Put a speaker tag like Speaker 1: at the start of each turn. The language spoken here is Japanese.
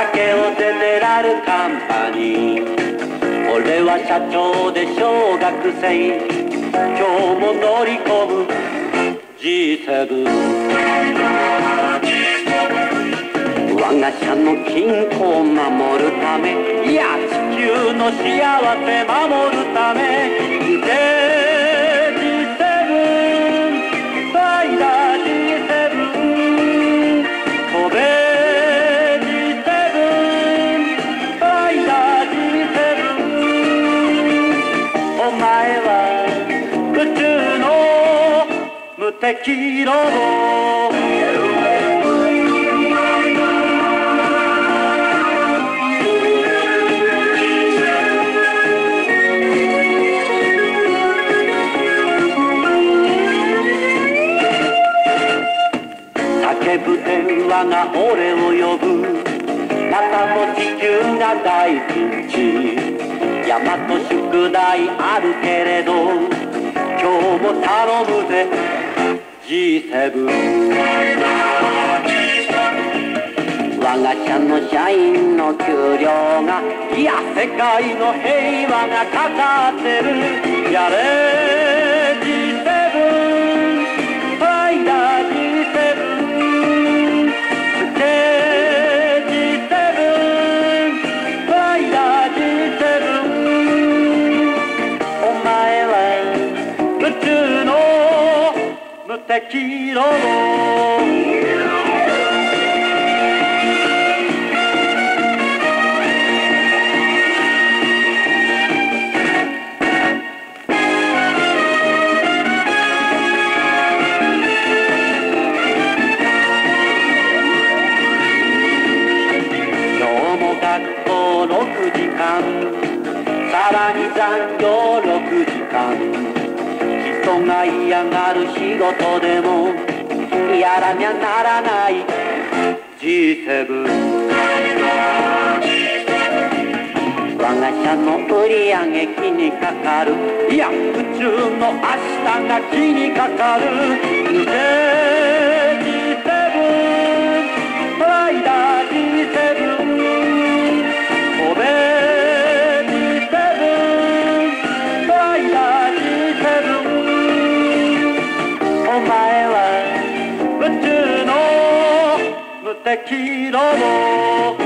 Speaker 1: なんでもや竹をゼネラルカンパニー。俺は社長で小学生。今日も乗り込む。G7 我が社の均衡を守るため。いや地球の幸せ守るため。敵ロボ叫ぶ電話が俺を呼ぶまたも地球が大ピンチ山と宿題あるけれど今日も頼むぜ G7 我が社の社員の給料がいや世界の平和がかかってる。やれ無敵ロボ学校6時間。さらに残業6時間。人が嫌がる仕事でもやらにゃならない。G7 我が社の売り上げ気にかかる。いや宇宙の明日が気にかかる。黄色の